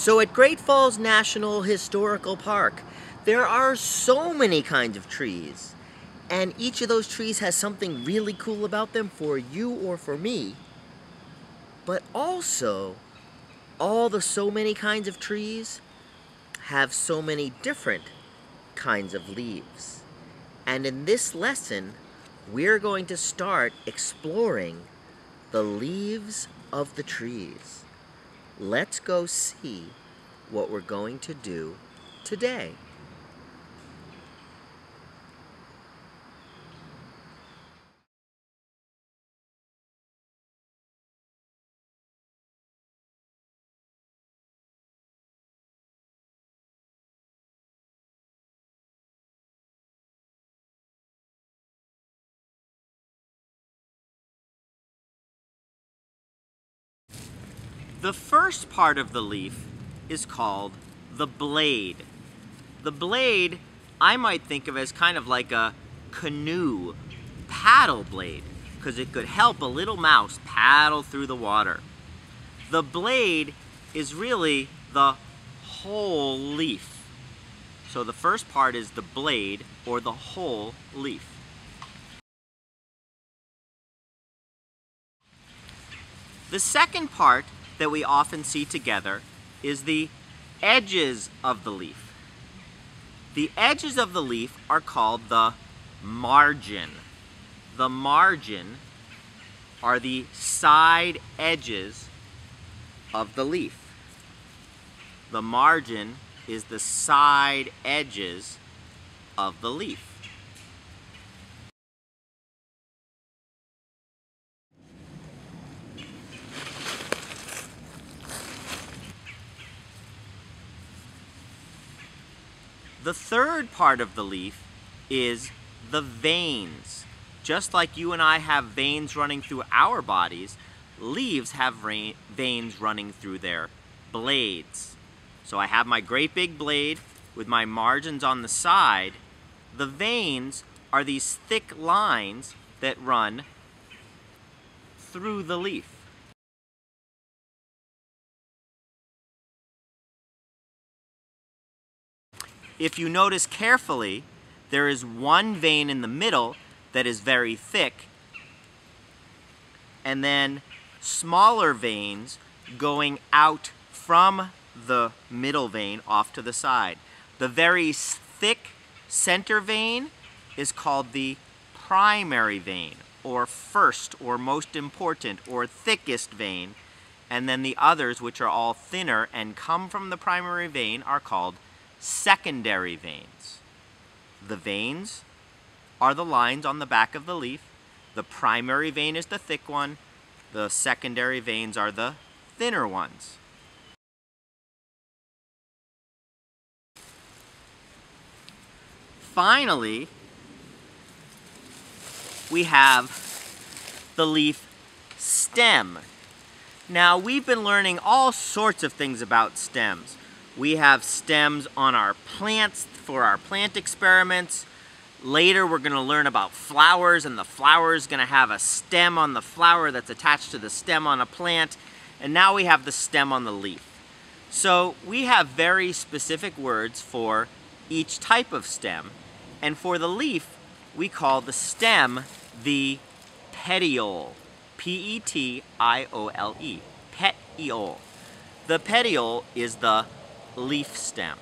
So at Great Falls National Historical Park, there are so many kinds of trees. And each of those trees has something really cool about them for you or for me. But also, all the so many kinds of trees have so many different kinds of leaves. And in this lesson, we're going to start exploring the leaves of the trees. Let's go see what we're going to do today. The first part of the leaf is called the blade. The blade I might think of as kind of like a canoe paddle blade because it could help a little mouse paddle through the water. The blade is really the whole leaf. So the first part is the blade or the whole leaf. The second part that we often see together is the edges of the leaf. The edges of the leaf are called the margin. The margin are the side edges of the leaf. The margin is the side edges of the leaf. The third part of the leaf is the veins. Just like you and I have veins running through our bodies, leaves have veins running through their blades. So I have my great big blade with my margins on the side. The veins are these thick lines that run through the leaf. If you notice carefully, there is one vein in the middle that is very thick, and then smaller veins going out from the middle vein off to the side. The very thick center vein is called the primary vein, or first, or most important, or thickest vein, and then the others, which are all thinner and come from the primary vein, are called secondary veins. The veins are the lines on the back of the leaf. The primary vein is the thick one. The secondary veins are the thinner ones. Finally, we have the leaf stem. Now, we've been learning all sorts of things about stems. We have stems on our plants for our plant experiments. Later we're going to learn about flowers and the flower is going to have a stem on the flower that's attached to the stem on a plant. And now we have the stem on the leaf. So we have very specific words for each type of stem. And for the leaf, we call the stem the petiole. P-E-T-I-O-L-E. -E, petiole. The petiole is the leaf stem.